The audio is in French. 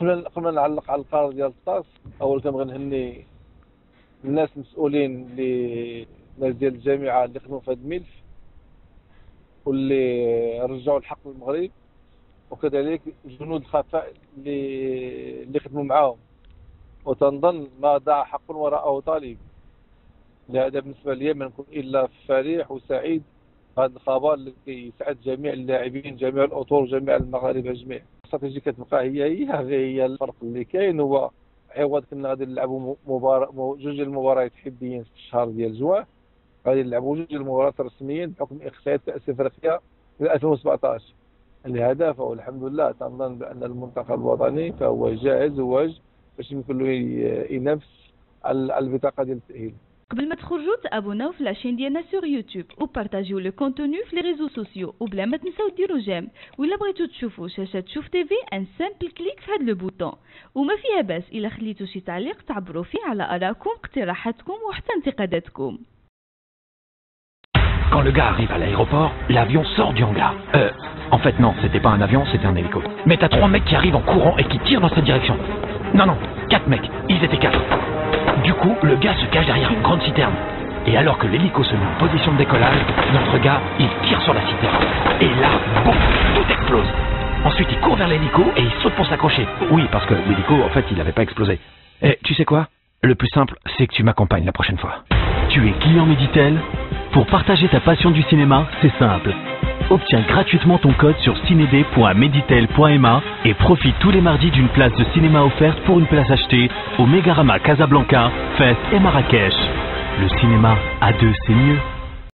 قبل قبل نعلق على القرار ديال الطاس اول كنبغي نهني الناس المسؤولين اللي الناس ديال الجامعه اللي خدموا في هذا الملف واللي رجعوا الحق للمغرب وكذلك جنود الخفاء اللي اللي خدموا معاهم وتنظن ما ضاع حق وراءه طالب لهذا بالنسبه لي ما نكون الا فرح وسعيد هذا الخبر اللي كيسعد جميع اللاعبين جميع الاطور جميع المغاربه جميع الاستراتيجيه كتبقى هي هي هي الفرق اللي كاين هو عوض كنا غادي نلعبوا مباراه جوج المباريات حبيين في الشهر ديال جوان غادي نلعبوا جوج المباريات رسميين بحكم اقصاء كاس افريقيا 2017 لهذا فهو الحمد لله تنظن بان المنتخب الوطني فهو جاهز وواجد باش يمكن له ينافس البطاقه ديال التاهيل vous قبل ما تخرجوا تابوناو في لاشين ديالنا سور يوتيوب وبارطاجيو لو كونتوني في لي ريزو سوسيو وبلا ما تنساو ديروا جيم ولا بغيتو تشوفوا شاشه شوف تيفي ان سامبل كليك في هاد لو بوطون وما فيها باس الا خليتو شي تعليق تعبروا فيه على ارائكم اقتراحاتكم وحتى انتقاداتكم Quand le gars arrive à l'aéroport, l'avion sort du hangar. Euh, en fait non, c'était pas un avion, c'était un hélico. Mais t'as trois mecs qui arrivent en courant et qui tirent dans cette direction. Non, non, quatre mecs. Ils étaient quatre. Du coup, le gars se cache derrière une grande citerne. Et alors que l'hélico se met en position de décollage, notre gars, il tire sur la citerne. Et là, boum, tout explose. Ensuite, il court vers l'hélico et il saute pour s'accrocher. Oui, parce que l'hélico, en fait, il n'avait pas explosé. Et eh, tu sais quoi Le plus simple, c'est que tu m'accompagnes la prochaine fois. Tu es client Meditel Pour partager ta passion du cinéma, c'est simple. Obtiens gratuitement ton code sur cinéd.meditel.ma et profite tous les mardis d'une place de cinéma offerte pour une place achetée au Megarama Casablanca, Fest et Marrakech. Le cinéma à deux, c'est mieux.